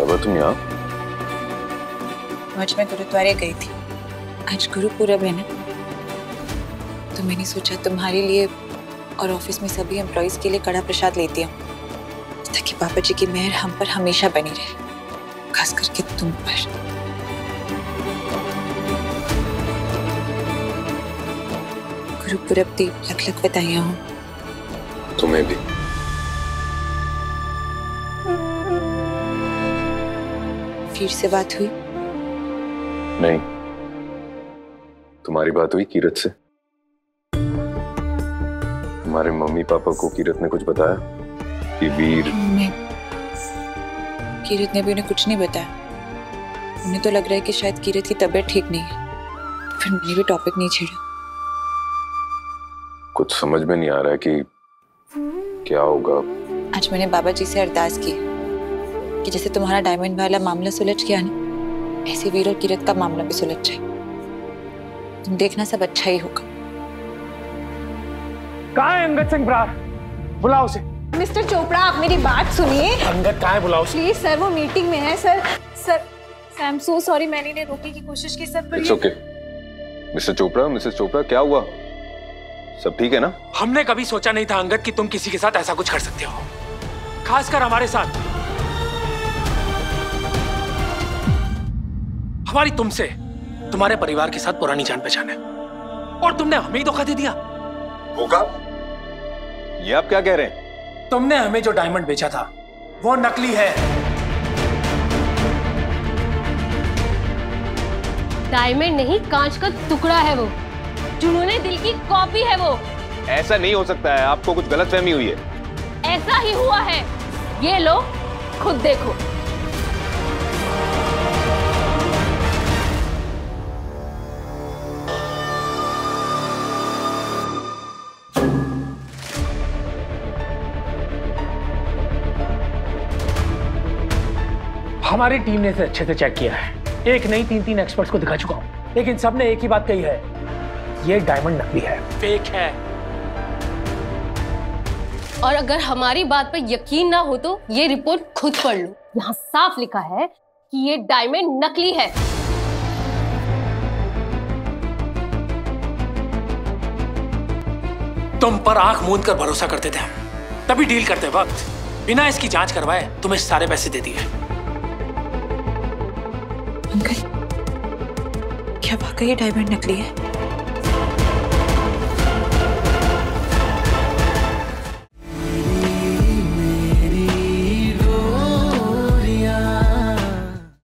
हुआ तुम यहाँ? आज मैं गुरुद्वारे गई थी। आज गुरु पूरब है ना? तो मैंने सोचा तुम्हारे लिए और ऑफ़िस में सभी एम्प्लॉयज़ के लिए कड़ा प्रसाद लेती हूँ ताकि पापा जी की मेहर हम पर हमेशा बनी रहे खास करके तुम पर। गुरु पूरब दी लख लख बताया हूँ। तुम्हें भी। फिर से बात हुई। नहीं। तुम्हारी बात हुई कीरत से। तुम्हारे मम्मी पापा को कीरत ने कुछ बताया? कि वीर नहीं। कीरत ने भी उन्हें कुछ नहीं बताया। उन्हें तो लग रहा है कि शायद कीरत की तबीयत ठीक नहीं है। फिर मैंने भी टॉपिक नहीं छेड़ा। कुछ समझ में नहीं आ रहा है कि क्या होगा। आज मैंने बाबा जी से अरदास की। कि जैसे तुम्हारा डायमंड वाला मामला सुलझ गया ना ऐसे वीर और किरत का मामला भी सुलझ जाए। तुम देखना सब अच्छा ही होगा। कहाँ है अंगद सिंह ब्रार बुलाओ उसे। मिस्टर चोपड़ा आप मेरी बात सुनिए। अंगद कहाँ है? बुलाओ उसे। प्लीज़ सर वो मीटिंग में है sir. Sir I am so sorry मैंने इन्हें रोकने की कोशिश की sir it's okay mister Chopra Mrs Chopra क्या हुआ? सब ठीक है ना? हमने कभी सोचा नहीं था अंगद कि तुम किसी के साथ ऐसा कुछ कर सकते हो। खासकर हमारे साथ। हमारी तुमसे तुम्हारे परिवार के साथ पुरानी जान पहचान है। और तुमने हमें ही धोखा दे दिया। होगा। ये आप क्या कह रहे हैं? तुमने हमें जो डायमंड बेचा था वो नकली है। डायमंड नहीं कांच का टुकड़ा है वो। जुनूने दिल की कॉपी है वो। ऐसा नहीं हो सकता है आपको कुछ गलतफहमी हुई है। ऐसा ही हुआ है। ये लो खुद देखो। हमारी टीम ने इसे अच्छे से चेक किया है। एक नहीं तीन तीन एक्सपर्ट्स को दिखा चुका हूँ। लेकिन सबने एक ही बात कही है। ये डायमंड नकली है। फेक है। और अगर हमारी बात पर यकीन ना हो तो ये रिपोर्ट खुद पढ़ लो। यहाँ साफ़ लिखा है कि ये डायमंड नकली है। तुम पर आँख मूंद कर भरोसा करते थे तभी डील करते वक्त बिना इसकी जाँच करवाए तुम्हें सारे पैसे दे दिए। अंकल क्या वाकई डायमंड नकली है?